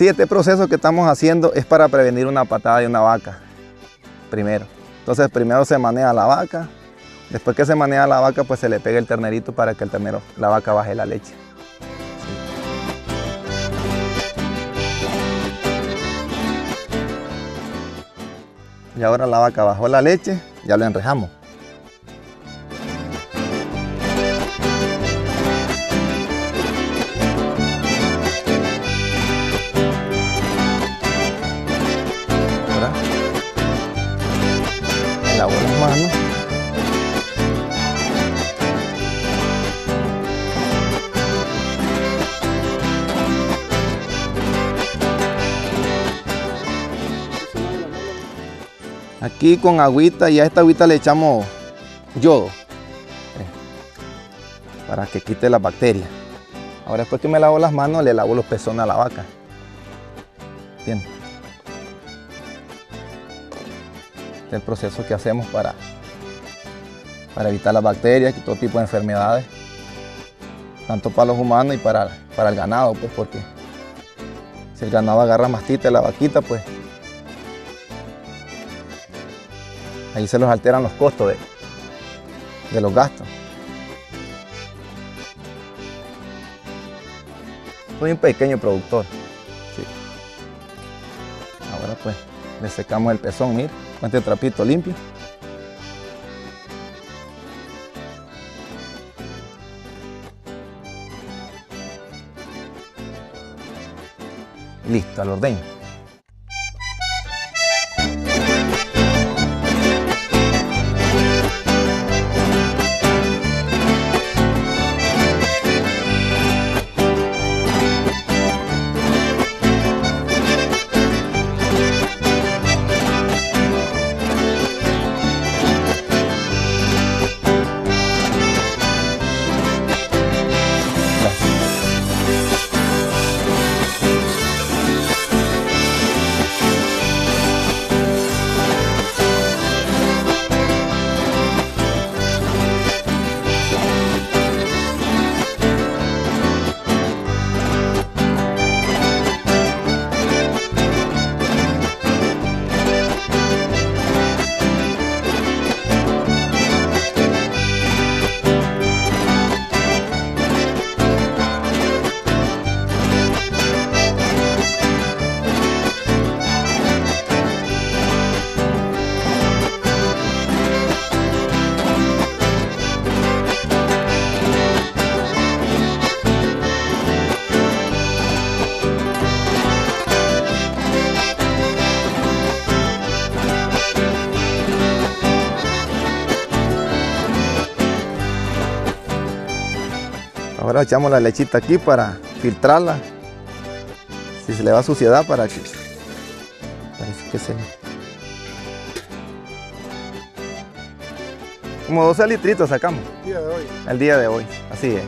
Sí, este proceso que estamos haciendo es para prevenir una patada de una vaca, primero. Entonces primero se maneja la vaca, después que se maneja la vaca pues se le pega el ternerito para que el ternero, la vaca baje la leche. Y ahora la vaca bajó la leche, ya lo enrejamos. Lavo las manos. Aquí con agüita y a esta agüita le echamos yodo eh, para que quite las bacterias. Ahora después que me lavo las manos le lavo los pezones a la vaca. ¿Entiendes? Este es el proceso que hacemos para, para evitar las bacterias y todo tipo de enfermedades, tanto para los humanos y para, para el ganado, pues porque si el ganado agarra mastita de la vaquita, pues ahí se los alteran los costos de, de los gastos. Soy un pequeño productor. sí. Ahora pues le secamos el pezón, mira, con este trapito limpio. Listo, al ordeño. Ahora echamos la lechita aquí para filtrarla. Si se le va suciedad para que... Parece que se... Como 12 litritos sacamos Día de hoy. el día de hoy. Así es.